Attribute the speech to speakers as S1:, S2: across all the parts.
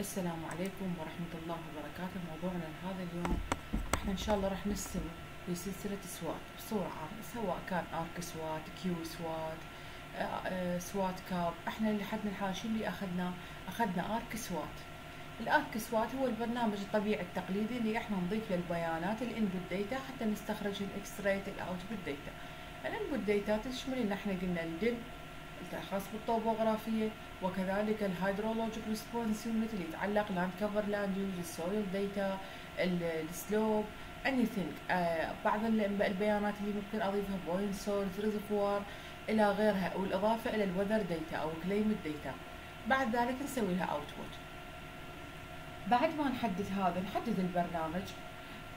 S1: السلام عليكم ورحمة الله وبركاته. موضوعنا لهذا اليوم إحنا إن شاء الله راح نستمر في سلسلة SWAT بصورة عامة سواء كان ArcSWAT QSWAT آه، آه، SWAT-CUP. إحنا لحد الحال شو اللي اخذناه أخذنا ArcSWAT ال ArcSWAT هو البرنامج الطبيعي التقليدي اللي إحنا نضيف له البيانات ال input data حتى نستخرج الاكس رايت ال output data ال input data تشمل إن إحنا قلنا الدل الخاص بالطوبوغرافية وكذلك ال hydrologic response اللي يتعلق land cover land use ال soil data ال slope anything. آه بعض البيانات اللي ممكن أضيفها point source reservoir إلى غيرها والإضافة إلى ال weather data أو climate data بعد ذلك نسوي لها output بعد ما نحدد هذا نحدد البرنامج.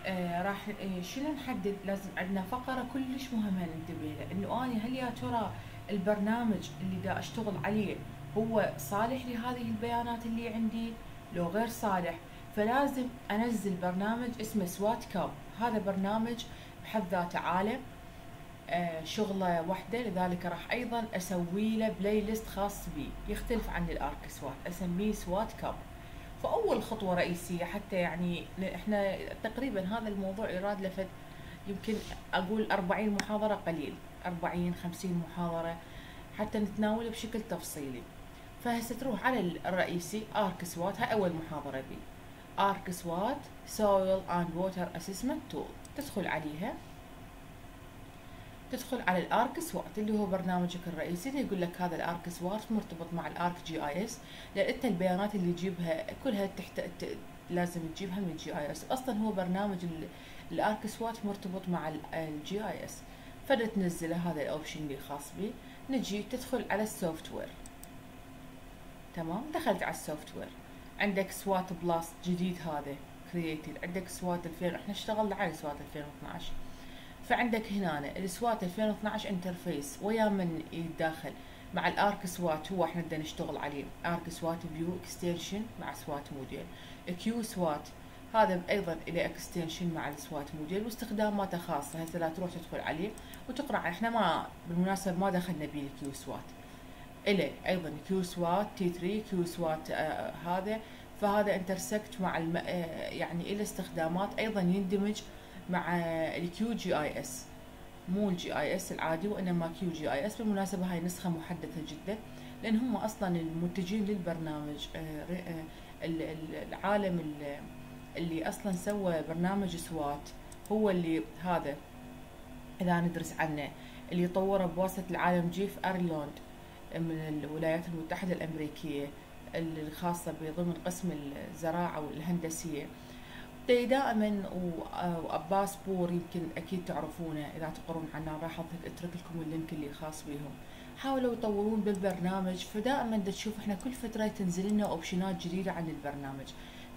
S1: آه راح آه شنو نحدد؟ لازم عندنا فقرة كلش مهمة ننتبه لها. إنه آني هل يا ترى البرنامج اللي دا أشتغل عليه هو صالح لهذه البيانات اللي عندي؟ لو غير صالح فلازم أنزل برنامج اسمه SWAT-CUP هذا برنامج بحد ذاته عالم آه شغله وحده لذلك راح أيضا أسوي له playlist خاص بي. يختلف عن ال ArcSWAT أسميه SWAT-CUP فأول خطوة رئيسية حتى يعني إحنا تقريبا هذا الموضوع يراد لفت يمكن أقول 40 محاضرة قليل. 40 50 محاضرة حتى نتناوله بشكل تفصيلي. فهسه تروح على الرئيسي ArcSWAT هاي أول محاضرة بي. ArcSWAT soil and water assessment tool تدخل عليها. تدخل على ال ArcSWAT اللي هو برنامجك الرئيسي اللي يقول لك هذا ال ArcSWAT مرتبط مع ال ArcGIS لأن أنت البيانات اللي تجيبها كلها تحت لازم تجيبها من ال GIS أصلا هو برنامج ال ArcSWAT مرتبط مع ال GIS فتنزله هذا ال option اللي خاص بي نجي تدخل على ال software تمام؟ دخلت على ال software عندك SWAT Plus جديد هذا created عندك SWAT 2000 إحنا اشتغلنا على SWAT 2012 فعندك هنا ال SWAT 2012 interface ويا من يتداخل مع ال ArcSWAT هو إحنا بدنا نشتغل عليه. ArcSWAT view extension مع SWAT model QSWAT هذا أيضا له extension مع ال SWAT model واستخداماته خاصة. هسه لا تروح تدخل عليه وتقرأ. إحنا ما بالمناسبة ما دخلنا بيه ال QSWAT إله أيضا QSWAT T3 QSWAT آه هذا. فهذا intersect مع الم... آه يعني له استخدامات أيضا يندمج مع ال QGIS مو ال GIS العادي وإنما QGIS بالمناسبة هاي نسخة محدثة جدا لأن هم أصلا المنتجين للبرنامج آه آه العالم اللي أصلا سوى برنامج SWAT هو اللي هذا إذا ندرس عنه اللي طوره بواسطة العالم جيف أرنولد من الولايات المتحدة الأمريكية الخاصة بضمن قسم الزراعة والهندسية. دائما وعباس بور يمكن أكيد تعرفونه إذا تقرون عنه راح أترك لكم ال link اللي خاص بهم حاولوا يطورون بالبرنامج فدائما تشوف إحنا كل فترة تنزل لنا option ات جديدة عن البرنامج.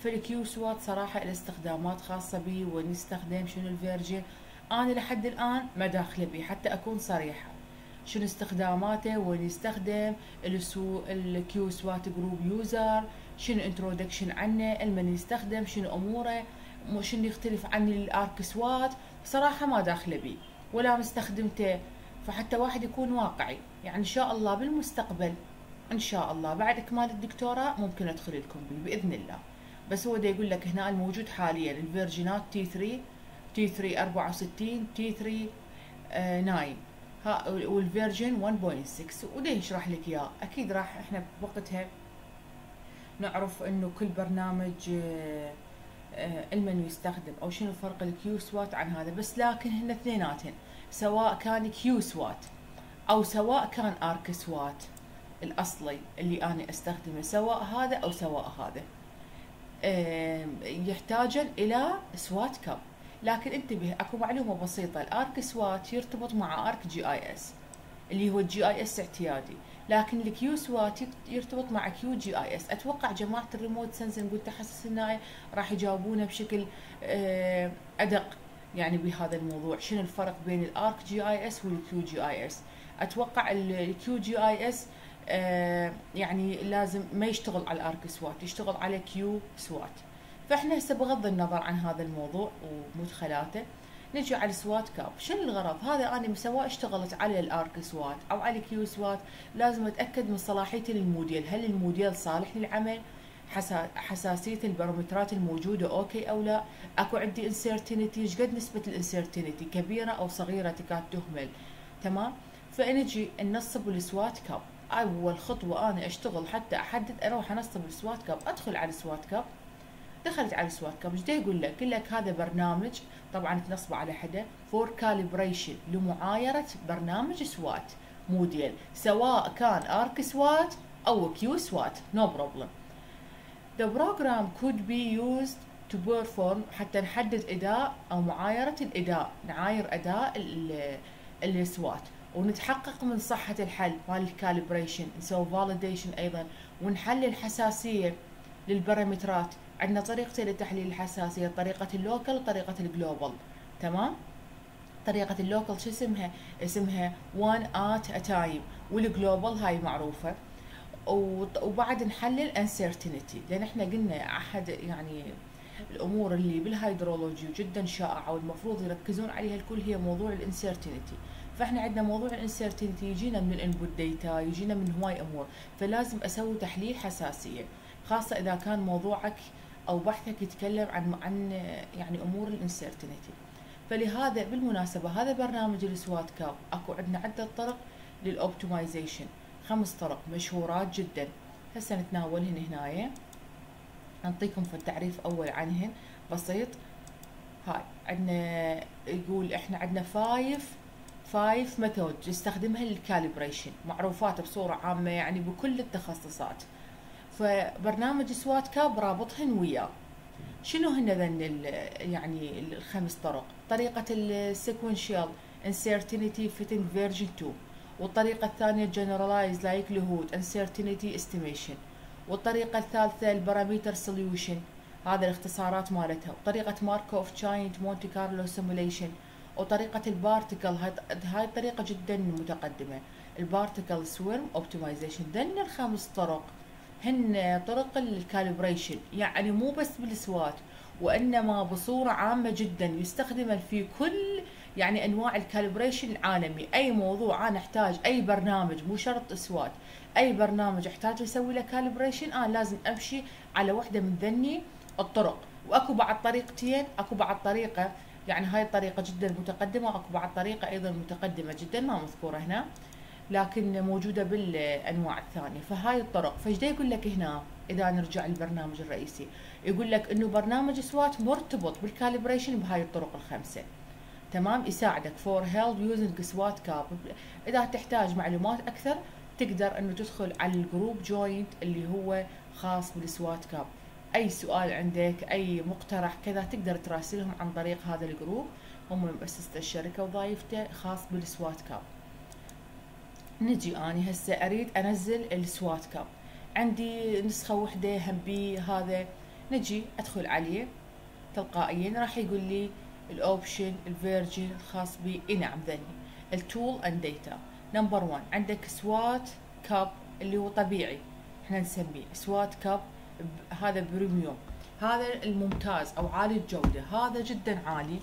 S1: فال QSWAT صراحة له استخدامات خاصة بي ونستخدم شنو ال version أنا لحد الآن ما داخلة بيه حتى أكون صريحة. شنو استخداماته؟ وين يستخدم ال QSWAT group user شنو introduction عنه المن يستخدم شنو أموره شنو يختلف عن ال ArcSWAT. صراحة ما داخلة بيه ولا مستخدمته. فحتى واحد يكون واقعي. يعني إن شاء الله بالمستقبل إن شاء الله بعد اكمال الدكتوراه ممكن أدخل لكم بإذن الله. بس هو ده يقول لك هنا الموجود حاليا ال version ات T3 T3 64 T3 آه 9 ها وال version 1.6 وده يشرح لك إياه. أكيد راح إحنا بوقتها نعرف إنه كل برنامج المن يستخدم أو شنو فرق ال QSWAT عن هذا. بس لكن هن اثنيناتهن سواء كان QSWAT أو سواء كان ArcSWAT الأصلي اللي أنا أستخدمه سواء هذا أو سواء هذا. يحتاجن إلى SWAT-CUP لكن انتبه أكو معلومة بسيطة. ال ArcSWAT يرتبط مع ArcGIS اللي هو ال GIS اعتيادي. لكن ال QSWAT يرتبط مع QGIS. أتوقع جماعة ال remote sensing والتحسس النائي راح يجاوبونا بشكل أدق يعني بهذا الموضوع. شنو الفرق بين ال ArcGIS وال QGIS؟ أتوقع ال QGIS يعني لازم ما يشتغل على ال ArcSWAT يشتغل على QSWAT. فاحنا هسه بغض النظر عن هذا الموضوع ومدخلاته نجي على ال SWAT-CUP. شنو الغرض؟ هذا أنا سواء اشتغلت على ال ArcSWAT أو على QSWAT لازم أتأكد من صلاحيتي للموديل هل الموديل صالح للعمل؟ حساسية البارامترات الموجودة okay أو لا؟ أكو عندي uncertainty إيش قد نسبة ال uncertainty كبيرة أو صغيرة تكاد تهمل. تمام؟ فنجي ننصب ال SWAT-CUP. أول خطوة أنا أشتغل حتى أحدد أروح أنصب ال SWAT-CUP أدخل على ال SWAT-CUP. دخلت على ال SWAT-CUP إيش يقول لك؟ يقول لك هذا برنامج طبعا تنصبه على حدا for calibration لمعايرة برنامج SWAT. model سواء كان ArcSWAT أو QSWAT. no problem The program could be used to perform حتى نحدد أداء أو معايرة الأداء نعاير أداء ال SWAT. ونتحقق من صحة الحل مال ال calibration نسوي validation أيضا ونحلل الحساسية للبارامترات عندنا طريقتين لتحليل الحساسية طريقة ال local وطريقة ال global. تمام؟ طريقة ال local شو اسمها؟ اسمها at a time وال global هاي معروفة. وبعد نحلل uncertainty. لأن إحنا قلنا أحد يعني الأمور اللي بالهيدرولوجي جدا شائعة والمفروض يركزون عليها الكل هي موضوع ال uncertainty فاحنا عندنا موضوع ال uncertainty يجينا من ال input data يجينا من هواي أمور. فلازم أسوي تحليل حساسية خاصة إذا كان موضوعك أو بحثك يتكلم عن عن يعني أمور ال uncertainty فلهذا بالمناسبة هذا برنامج ال SWAT-CUP. أكو عندنا عدة طرق لل optimization خمس طرق مشهورات جدا. هسه نتناولهن هنايا. نعطيكم في التعريف أول عنهن. بسيط. هاي عندنا يقول إحنا عندنا five five method يستخدمها لل calibration معروفات بصورة عامة يعني بكل التخصصات. فبرنامج SWAT-CUP رابطهن وياه. شنو هن ذن يعني الخمس طرق؟ طريقة ال sequential uncertainty fitting version 2 والطريقة الثانية generalized likelihood uncertainty estimation والطريقة الثالثة ال parameter solution هذا الاختصارات مالتها. وطريقة Markov chain Monte Carlo simulation وطريقة ال particle هاي الطريقة جدا متقدمة. ال particle swarm optimization ذن الخمس طرق. هن طرق ال calibration. يعني مو بس بال SWAT وإنما بصورة عامة جدا. يستخدم في كل يعني أنواع ال calibration العالمي. أي موضوع أنا أحتاج أي برنامج مو شرط SWAT أي برنامج أحتاج أسوي له calibration أنا لازم أمشي على وحدة من ذني الطرق. وأكو بعد طريقتين أكو بعد طريقة يعني هاي الطريقة جدا متقدمة اكو بعد طريقة أيضا متقدمة جدا ما مذكورة هنا لكن موجودة بالأنواع الثانية. فهاي الطرق فإيش يقول لك هنا إذا نرجع للبرنامج الرئيسي؟ يقول لك إنه برنامج SWAT مرتبط بال calibration بهاي الطرق الخمسة. تمام؟ يساعدك for help using SWAT-CUP. إذا تحتاج معلومات أكثر تقدر إنه تدخل على ال group joint اللي هو خاص بال SWAT-CUP. أي سؤال عندك أي مقترح كذا تقدر تراسلهم عن طريق هذا ال group. هم مؤسسة الشركة وظايفته خاص بال SWAT-CUP. نجي أني هسه أريد أنزل ال SWAT-CUP. عندي نسخة وحدة هم بي هذا. نجي أدخل عليه. تلقائيا راح يقول لي ال option ال version الخاص بي. إي نعم ذني. ال tool and data number 1 عندك SWAT-CUP اللي هو طبيعي. إحنا نسميه SWAT-CUP هذا premium هذا الممتاز أو عالي الجودة. هذا جدا عالي.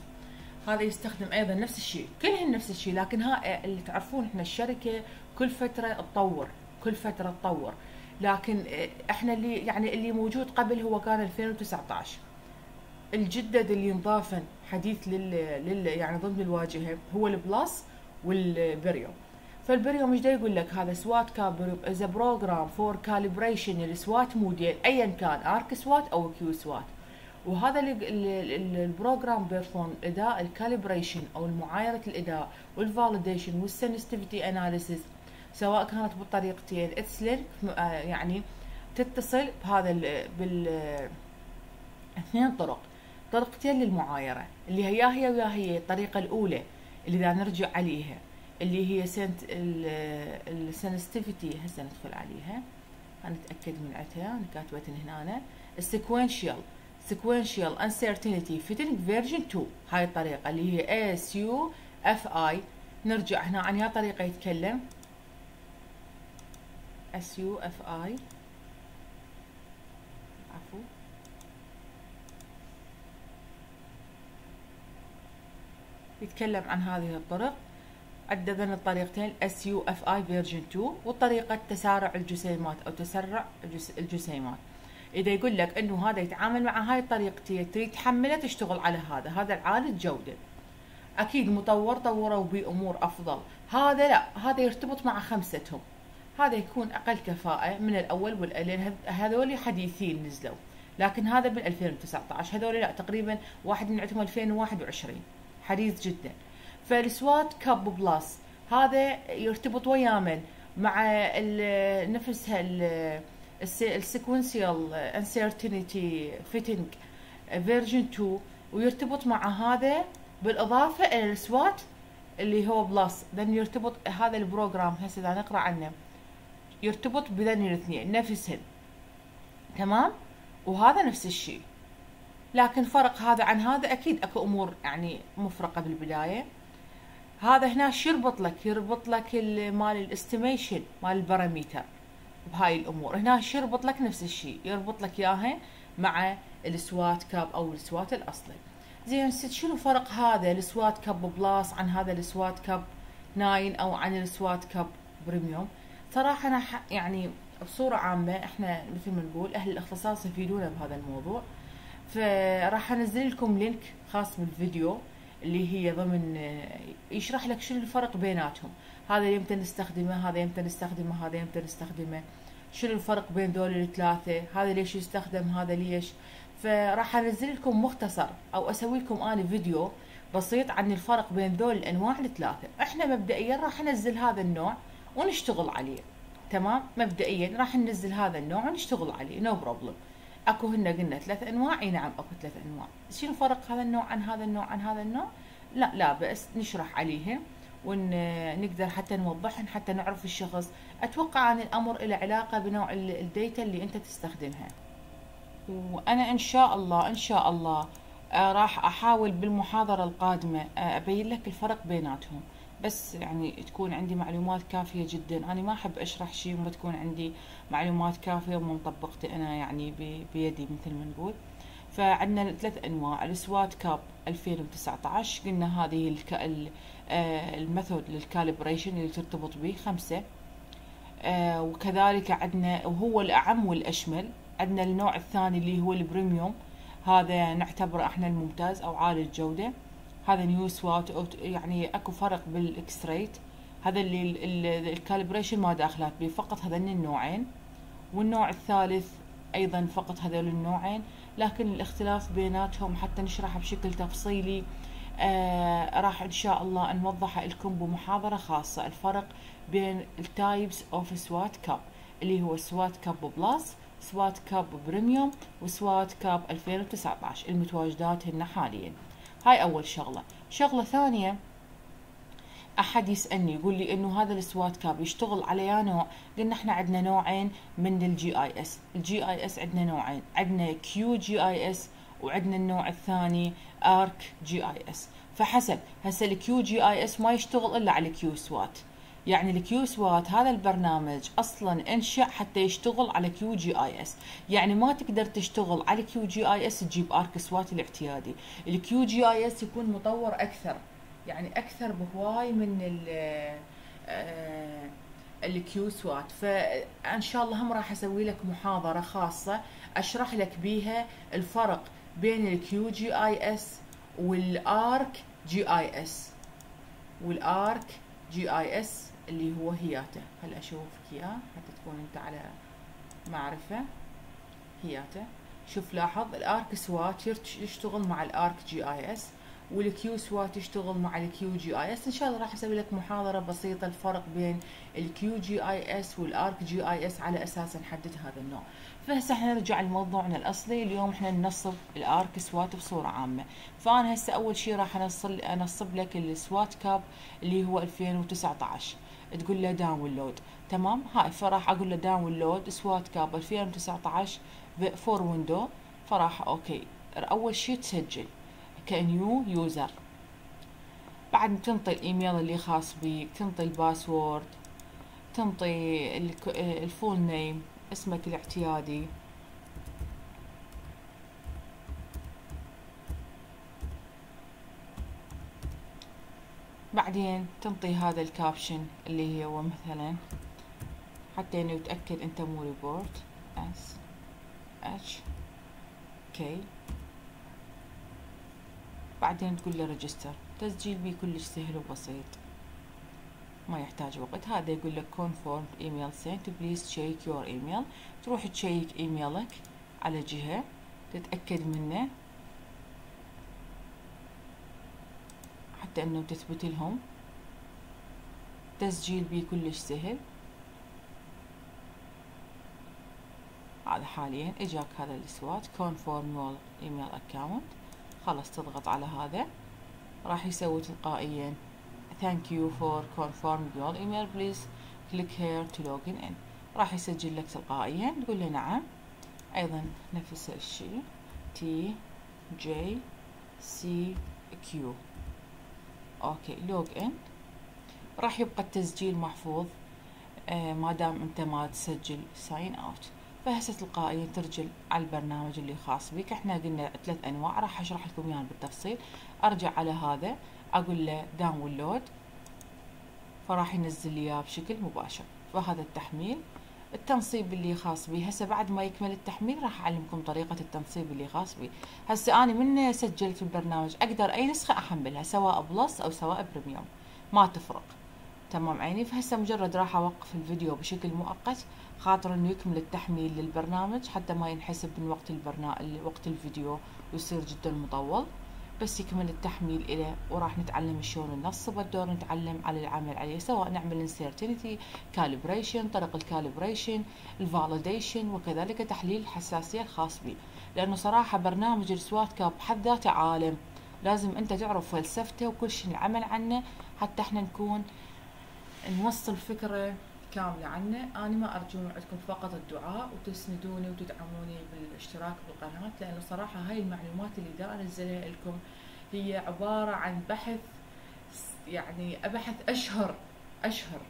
S1: هذا يستخدم أيضا نفس الشيء. كلهن نفس الشيء لكن ها اللي تعرفون إحنا الشركة كل فترة تطور. كل فترة تطور. لكن إحنا اللي يعني اللي موجود قبل هو كان 2019 الجدد اللي انضافن حديث لل, لل يعني ضمن الواجهة هو ال plus وال premium. فال premium إيش يقول لك هذا SWAT-CUP is program for calibration ال SWAT model ايا كان ArcSWAT أو QSWAT. وهذا ال program perform إداء الكاليبريشن أو معايره الإداء وال validation وال sensitivity analysis سواء كانت بالطريقتين it's link يعني تتصل بهذا بال اثنين طرق. طريقتين للمعايرة اللي هي هي ويا هي الطريقة الأولى اللي اذا نرجع عليها. اللي هي سنت ال sensitivity هسه ندخل عليها. نتأكد من عتها أنا كاتبتها هنا. ال sequential sequential uncertainty fitting version 2 هاي الطريقة اللي هي SUFI نرجع هنا عن هاي الطريقة يتكلم. SUFI عفوا. يتكلم عن هذه الطرق. عددنا الطريقتين SUFI version 2 وطريقة تسارع الجسيمات أو تسرع الجسيمات. إذا يقول لك إنه هذا يتعامل مع هاي الطريقتين تريد تحمله تشتغل على هذا. هذا العالي الجوده أكيد مطور طوروا بأمور أفضل. هذا لا. هذا يرتبط مع خمستهم. هذا يكون أقل كفاءة من الأول والاثنين هذول حديثين نزلوا. لكن هذا من 2019 هذول لا تقريبا واحد من عندهم 2021 حديث جدا. فال SWAT-CUP plus هذا يرتبط ويا من مع نفسها ال sequential uncertainty fitting version 2 ويرتبط مع هذا بالإضافة إلى ال SWAT اللي هو plus لأن يرتبط هذا ال program هسه إذا نقرأ عنه. يرتبط بذني الاثنين نفسهن تمام؟ وهذا نفس الشيء. لكن فرق هذا عن هذا أكيد أكو أمور يعني مفرقة بالبداية. هذا هنا شو يربط لك يربط لك مال ال estimation مال ال parameter بهاي الأمور. هنا شو يربط لك نفس الشيء يربط لك إياها مع ال SWAT-CUP أو ال SWAT الأصلي. زين شنو فرق هذا ال SWAT-CUP plus عن هذا ال SWAT-CUP 9 أو عن ال SWAT-CUP Premium؟ صراحة أنا يعني بصورة عامة إحنا مثل ما نقول أهل الإختصاص يفيدونا بهذا الموضوع. فراح أنزل لكم link خاص بالفيديو. اللي هي ضمن يشرح لك شنو الفرق بيناتهم. هذا يمتى نستخدمه هذا يمتى نستخدمه هذا يمتى نستخدمه شنو الفرق بين دول الثلاثة؟ هذا ليش يستخدم هذا ليش؟ فراح أنزل لكم مختصر أو أسوي لكم أنا فيديو بسيط عن الفرق بين ذول الأنواع الثلاثة. إحنا مبدئيا راح ننزل هذا النوع ونشتغل عليه. تمام؟ مبدئيا راح ننزل هذا النوع ونشتغل عليه. no no problem أكو هن قلنا ثلاث أنواع. إي نعم أكو ثلاث أنواع. شنو فرق هذا النوع عن هذا النوع عن هذا النوع؟ لا لا بس نشرح عليهم ونقدر حتى نوضحهم حتى نعرف الشخص. أتوقع أن الأمر له علاقة بنوع ال data اللي أنت تستخدمها. وأنا إن شاء الله إن شاء الله آه، راح أحاول بالمحاضرة القادمة آه، أبين لك الفرق بيناتهم. بس يعني تكون عندي معلومات كافية جدا. أنا ما أحب أشرح شيء وما تكون عندي معلومات كافية وما مطبقته أنا يعني بيدي مثل ما نقول. فعندنا ثلاث أنواع. ال SWAT-CUP 2019 قلنا هذه آه، ال method لل calibration اللي ترتبط به خمسة. آه، وكذلك عندنا وهو الأعم والأشمل. عندنا النوع الثاني اللي هو ال Premium. هذا نعتبره إحنا الممتاز أو عالي الجودة. هذا new SWAT يعني أكو فرق بالإكس ريت. هذا اللي ال calibration ما داخلات به فقط هذين النوعين والنوع الثالث أيضا فقط هذول النوعين. لكن الاختلاف بيناتهم حتى نشرحه بشكل تفصيلي آه راح إن شاء الله نوضحه لكم بمحاضرة خاصة. الفرق بين ال types of SWAT-CUP اللي هو SWAT-CUP Plus SWAT-CUP Premium و SWAT-CUP 2019 المتواجدات هنا حاليا. هاي أول شغلة. شغلة ثانية أحد يسألني يقول لي إنه هذا ال SWAT-CUP يشتغل على نوع؟ قلنا إحنا عندنا نوعين من الجي آي إس. الجي آي إس عندنا نوعين عندنا QGIS وعندنا النوع الثاني ArcGIS. فحسب هسه ال QGIS ما يشتغل إلا على QSWAT يعني ال QSWAT هذا البرنامج أصلا إنشأ حتى يشتغل على QGIS يعني ما تقدر تشتغل على QGIS تجيب ArcSWAT الاعتيادي. ال QGIS يكون مطور أكثر. يعني أكثر بهواي من ال آه، ال QSWAT فإن شاء الله هم راح أسوي لك محاضرة خاصة أشرح لك بيها الفرق بين الكيو جي اي اس والارك جي اي اس والارك جي اي اس اللي هو هياتا هل اشوفك اياه حتى تكون أنت على معرفة. هياتا شوف لاحظ ال ArcSWAT يشتغل مع ال ArcGIS وال QSWAT يشتغل مع ال QGIS. إن شاء الله راح أسوي لك محاضرة بسيطة الفرق بين الكيو جي آي إس والأرك جي آي إس على أساس نحدد هذا النوع. فهسه إحنا نرجع لموضوعنا الأصلي. اليوم إحنا ننصب ال ArcSWAT بصورة عامة. فأنا هسه أول شيء راح انصب أنصب لك ال SWAT-CUP اللي هو 2019 تقول له download تمام؟ هاي فراح أقول له download SWAT-CUP 2019 for Windows. فراح okay. أول شيء تسجل. ك new user بعد تنطي الإيميل اللي خاص بيك تنطي ال password تنطي ال full name اسمك الاعتيادي. بعدين تنطي هذا الكابشن اللي هو مثلا حتى إنه يتأكد أنت مو robot S H K بعدين تقول له register تسجيل بيه كلش سهل وبسيط. ما يحتاج وقت. هذا يقول لك confirm email sent. Please check your email. تروح تشيك ايميلك على جهة تتأكد منه. حتى إنه تثبت لهم. تسجيل بيه كلش سهل. هذا حاليا إجاك هذا السوات confirm your email account. خلاص تضغط على هذا. راح يسوي تلقائيا thank you for confirming your email please click here to login in. راح يسجل لك تلقائيا تقول له نعم. أيضا نفس الشيء T J C Q. okay login. راح يبقى التسجيل محفوظ. آه ما دام أنت ما تسجل sign out فهسه تلقائيا ترجع على البرنامج اللي خاص بك. إحنا قلنا ثلاث أنواع راح أشرح لكم إياهم بالتفصيل. أرجع على هذا. أقول له download فراح ينزل لي إياه بشكل مباشر. فهذا التحميل. التنصيب اللي خاص بي. هسه بعد ما يكمل التحميل راح أعلمكم طريقة التنصيب اللي خاص بي. هسه أنا من سجلت البرنامج أقدر أي نسخة أحملها سواء Plus أو سواء Premium. ما تفرق. تمام عيني؟ فهسه مجرد راح أوقف الفيديو بشكل مؤقت خاطر إنه يكمل التحميل للبرنامج حتى ما ينحسب من وقت البرنامج وقت الفيديو ويصير جدا مطول. بس يكمل التحميل إليه وراح نتعلم شلون ننصب الدور نتعلم على العمل عليه سواء نعمل uncertainty calibration طرق ال calibration ال validation وكذلك تحليل الحساسية الخاص به لأنه صراحة برنامج ال SWAT-CUP بحد ذاته عالم. لازم أنت تعرف فلسفته وكل شيء العمل عنه حتى إحنا نكون نوصل فكرة كاملة عنه. أنا ما أرجو من عندكم فقط الدعاء وتسندوني وتدعموني بالاشتراك بالقناة لأنه صراحة هاي المعلومات اللي دا أنزلها لكم هي عبارة عن بحث يعني أبحث أشهر أشهر.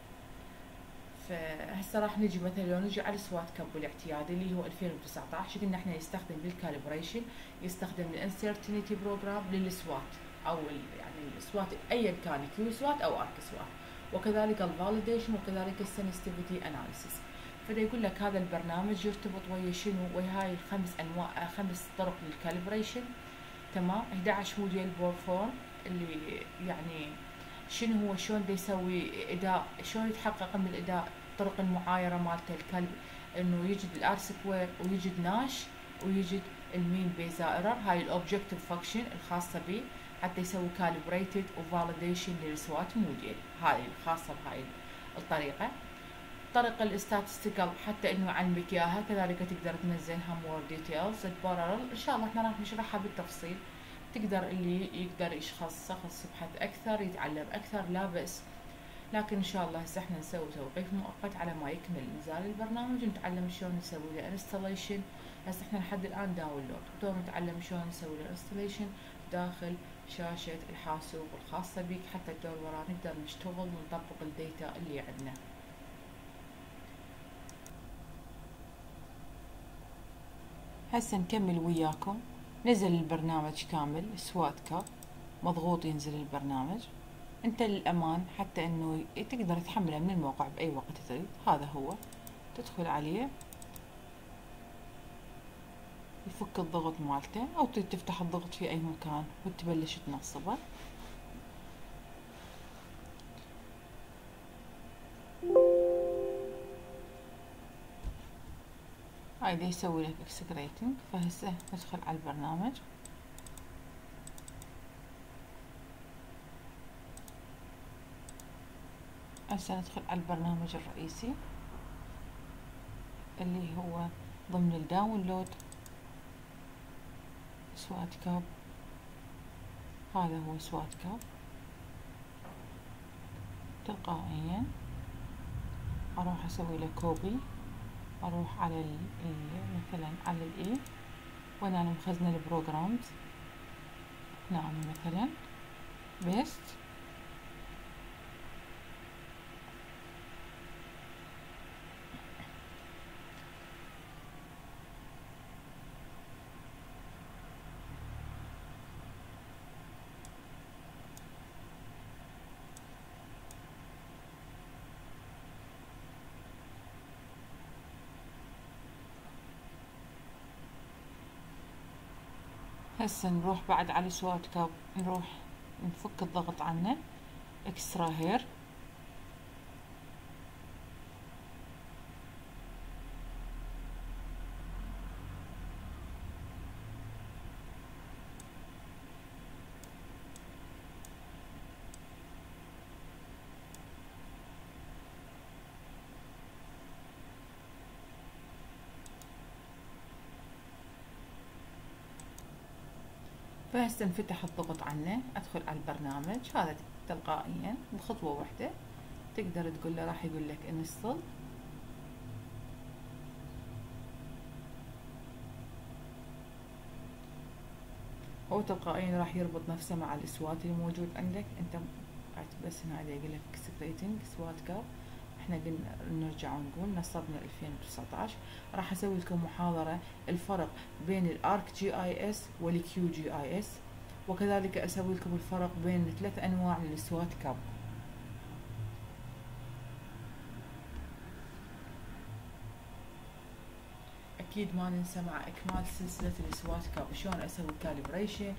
S1: فهسه راح نجي مثلا لو نجي على ال SWAT-CUP الاعتيادي اللي هو 2019 قلنا إحنا يستخدم لل calibration يستخدم لل uncertainty program لل SWAT أو يعني ال SWAT ايا كان QSWAT أو ArcSWAT وكذلك ال validation وكذلك ال sensitivity analysis فدا يقول لك هذا البرنامج يرتبط ويا شنو؟ ويا هاي الخمس أنواع خمس طرق لل calibration تمام؟ 11 model form اللي يعني شنو هو؟ شلون يسوي إداء؟ شلون يتحقق من الإداء؟ طرق المعايرة مالته الكلب إنه يجد ال R square ويجد Nash ويجد ال main بيزا هاي ال objective function الخاصة به حتى يسوي calibrated و validation لل SWAT model هاي الخاصة بهاي الطريقة. طريقة ال statistical حتى إنه يعلمك إياها كذلك تقدر تنزلها more details ال parallel إن شاء الله إحنا راح نشرحها بالتفصيل. تقدر اللي يقدر يشخص شخص يبحث أكثر يتعلم أكثر لا بأس. لكن إن شاء الله هسه إحنا نسوي توقيف مؤقت على ما يكمل نزال البرنامج ونتعلم شلون نسوي له installation هسه إحنا لحد الآن download تو نتعلم شلون نسوي له installation داخل شاشة الحاسوب الخاصة بك حتى الدور وراه نقدر نشتغل ونطبق ال data اللي عندنا. هسه نكمل وياكم. نزل البرنامج كامل SWAT-CUP مضغوط ينزل البرنامج. انت للأمان حتى إنه تقدر تحمله من الموقع بأي وقت تريد. هذا هو. تدخل عليه. يفك الضغط مالته أو تفتح الضغط في أي مكان وتبلش تنصبه. هاي يسوي لك اكسكريتنج فهسه ندخل على البرنامج. هسه ندخل على البرنامج الرئيسي اللي هو ضمن ال download SWAT-CUP. هذا هو SWAT-CUP. تلقائيا أروح أسوي له copy. أروح على ال مثلا على ال E وين أنا مخزنه ال programs نعم مثلا. بيست هسه نروح بعد على SWAT-CUP نروح نفك الضغط عنه اكسترا هير فهسه انفتح الضغط عنه أدخل على البرنامج. هذا تلقائيا بخطوة واحدة. تقدر تقول له راح يقول لك install هو تلقائيا راح يربط نفسه مع ال SWAT اللي موجود عندك. أنت بس هنا يقول لك extracting SWAT-CUP إحنا قلنا نرجع ونقول نصبنا 2019 راح أسوي لكم محاضرة الفرق بين الأرك جي آي إس والكيو جي آي إس وكذلك أسوي لكم الفرق بين ثلاث أنواع لل SWAT-CUP. أكيد ما ننسى مع إكمال سلسلة ال SWAT-CUP. شلون أسوي calibration؟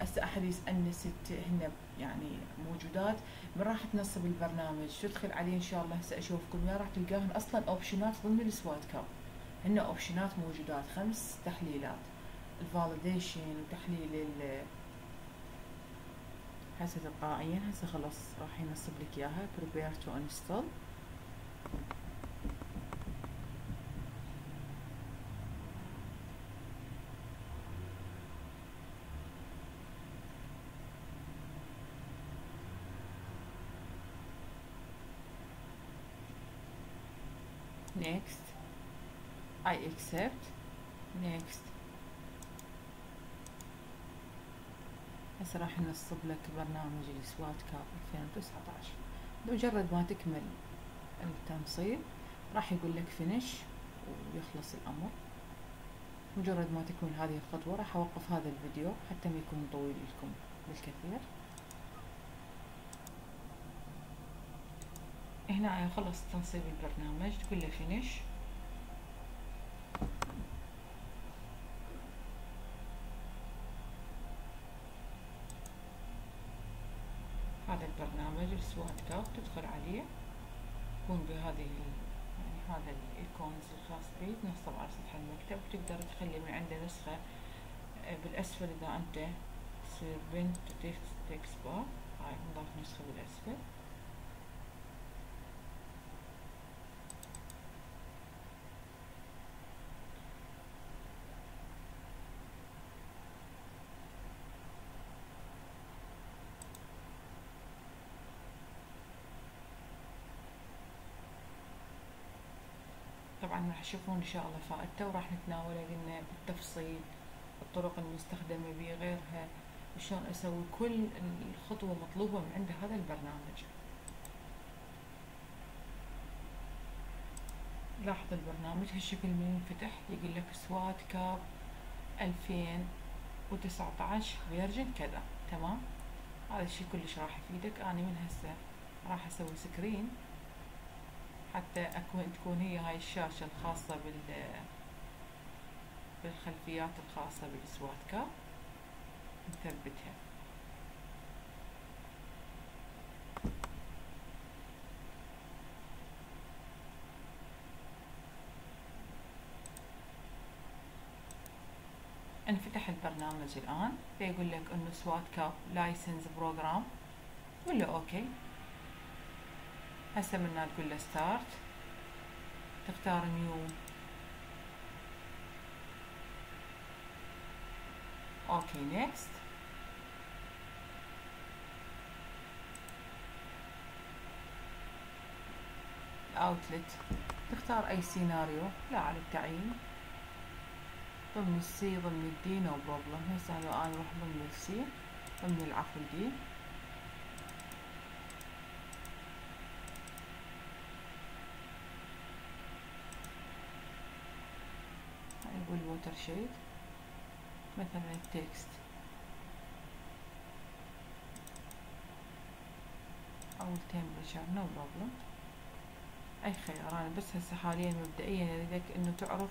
S1: هسه احد يسالني ست هن يعني موجودات. من راح تنصب البرنامج. تدخل عليه إن شاء الله؟ هسه أشوفكم. يا راح تلقاهن أصلا option ات ضمن ال SWAT-CUP. هن option ات موجودات. خمس تحليلات. ال validation وتحليل ال هسه تلقائيا. هسه خلاص راح ينصب لك إياها. prepare to install. Next. I accept. Next. هسه راح نصب لك برنامج السوات كاب 2019 بمجرد ما تكمل التنصيب راح يقول لك فينش ويخلص الأمر. مجرد ما تكمل هذه الخطوة راح أوقف هذا الفيديو حتى ما يكون طويل لكم بالكثير. هنا خلص تنصيب البرنامج تقول له finish هذا البرنامج ال SWAT-CUP تدخل عليه. يكون بهذه يعني هذا ال icons الخاص به تنصب على سطح المكتب وتقدر تخلي من عنده نسخة آه، بالأسفل إذا أنت تصير pinned تكست بار هاي نضاف نسخة بالأسفل. طبعا راح تشوفون إن شاء الله فائدته وراح نتناوله قلنا بالتفصيل الطرق المستخدمة به غيرها وشلون أسوي كل الخطوة مطلوبة من عند هذا البرنامج. لاحظ البرنامج هالشكل من ينفتح يقول لك SWAT-CUP 2019 version كذا. تمام؟ هذا الشيء كلش راح يفيدك. أنا من هسه راح أسوي screen. حتى أكون تكون هي هاي الشاشة الخاصة بال بالخلفيات الخاصة بال SWAT-CUP نثبتها. انفتح البرنامج الآن. فيقول لك إنه SWAT-CUP license program ولا okay. هسه منا تقول له start تختار new okay next outlet تختار أي سيناريو لا على التعيين. ضمن ال C ضمن ال D no problem هسه أنا أروح ضمن ال C ضمن العفو ال D وال watershed مثلا ال text أو ال temperature no problem أي خيار أنا بس هسه حاليا مبدئيا أريدك إنه تعرف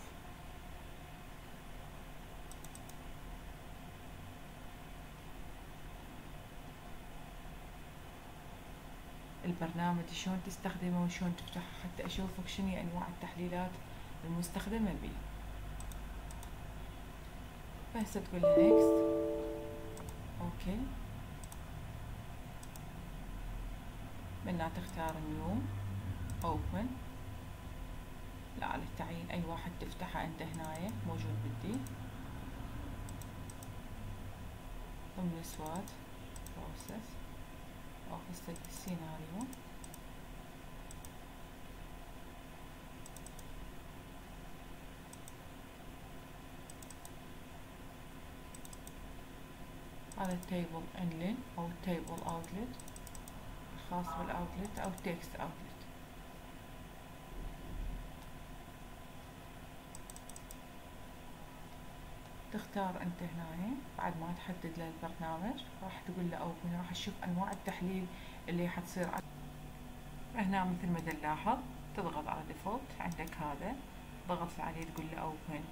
S1: البرنامج شلون تستخدمه وشلون تفتحه حتى أشوفك شنو أنواع التحليلات المستخدمة بيه. فهسه تقول له next أوكي منها تختار new open لا على التعيين أي واحد تفتحه انت هنايا موجود بدي. ضمن ال SWAT process اوفيس السيناريو هذا ال table inlet أو ال table outlet الخاص بال outlet أو text outlet تختار أنت هنا بعد ما تحدد له البرنامج راح تقول له open راح تشوف أنواع التحليل اللي حتصير هنا مثل ما نلاحظ تضغط على default عندك هذا. ضغط عليه تقول له open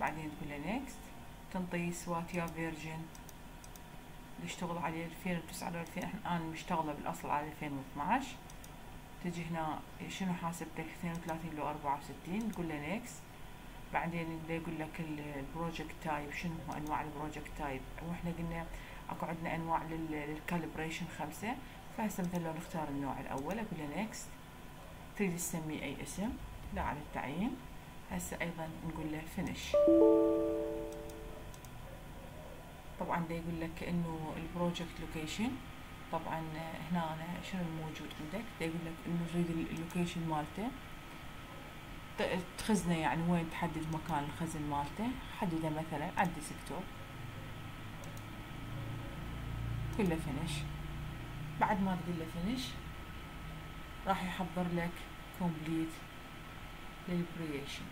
S1: بعدين تقول له next تنطي SWAT يا version نشتغل عليه 2009 ل 2000 أنا مشتغلة بالأصل على 2012 تجي هنا شنو حاسبتك؟ 32 لو 64 تقول له next بعدين يقول لك ال project type شنو هو أنواع ال project type وإحنا قلنا أكو عندنا أنواع لل calibration خمسة. فهسه مثلا لو نختار النوع الأول أقول له next تريد تسميه اي اسم لا على التعيين. هسه أيضا نقول له finish طبعا دا يقول لك إنه ال project location طبعا هنا أنا شنو الموجود عندك. دا يقول لك إنه تريد ال location مالته. تخزنه يعني وين تحدد مكان الخزن مالته. حدده مثلا على ال desktop تقول له finish بعد ما تقول له finish راح يحضر لك complete لل creation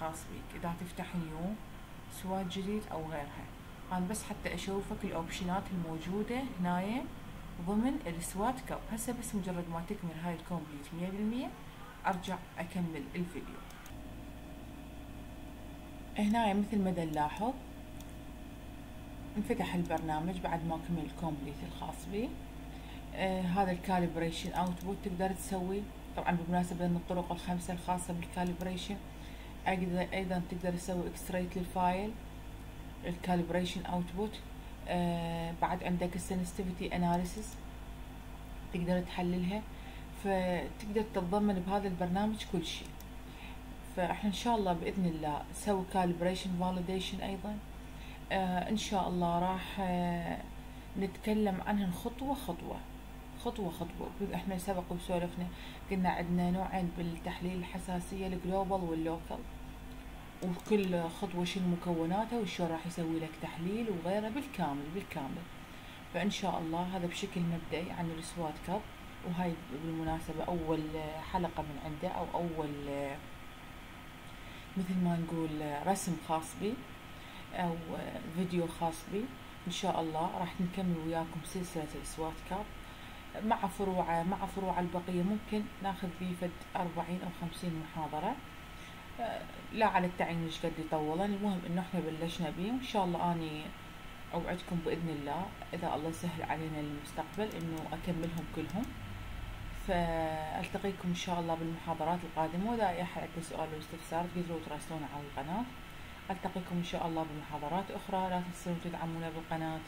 S1: خاص بيك. إذا تفتح new SWAT جديد أو غيرها. أنا بس حتى أشوفك الأوبشنات الموجودة هنايا. ضمن ال SWAT-CUP. هسه بس مجرد ما تكمل هاي ال complete مية بالمية أرجع أكمل الفيديو. هنا مثل ما نلاحظ انفتح البرنامج بعد ما كمل ال complete الخاص به آه هذا ال calibration output تقدر تسوي. طبعا بالمناسبة من الطرق الخمسة الخاصة بال calibration أيضا تقدر تسوي extract لل file ال calibration output آه بعد عندك ال sensitivity analysis تقدر تحللها. فتقدر تتضمن بهذا البرنامج كل شيء. فإحنا إن شاء الله بإذن الله نسوي calibration validation أيضا. آه إن شاء الله راح آه نتكلم عنهن خطوة خطوة. خطوة خطوة. إحنا سبق وسولفنا قلنا عندنا نوعين بالتحليل الحساسية ال global وال local وكل خطوة شنو مكوناتها وشو راح يسوي لك تحليل وغيره بالكامل بالكامل. فإن شاء الله هذا بشكل مبدئي عن ال SWAT-CUP. وهاي بالمناسبة أول حلقة من عنده أو أول مثل ما نقول رسم خاص بي أو فيديو خاص بي. إن شاء الله راح نكمل وياكم سلسلة ال SWAT-CUP. مع فروعه مع فروع البقية ممكن ناخذ بيه فد أربعين أو خمسين محاضرة. لا على التعيين إيش قد يطولن المهم إنه إحنا بلشنا بيه وإن شاء الله أني أوعدكم بإذن الله إذا الله سهل علينا المستقبل إنه أكملهم كلهم. فألتقيكم إن شاء الله بالمحاضرات القادمة وإذا أي أحد عنده سؤال أو استفسار تقدروا تراسلونا على القناة. ألتقيكم إن شاء الله بمحاضرات أخرى لا تنسوا تدعمونا بالقناة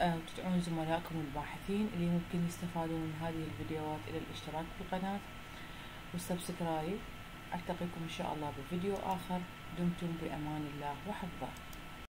S1: آه، وتدعون زملائكم الباحثين اللي ممكن يستفادون من هذه الفيديوهات إلى الاشتراك بالقناه والسبسكرايب. ألتقيكم إن شاء الله بفيديو آخر. دمتم بأمان الله وحفظه.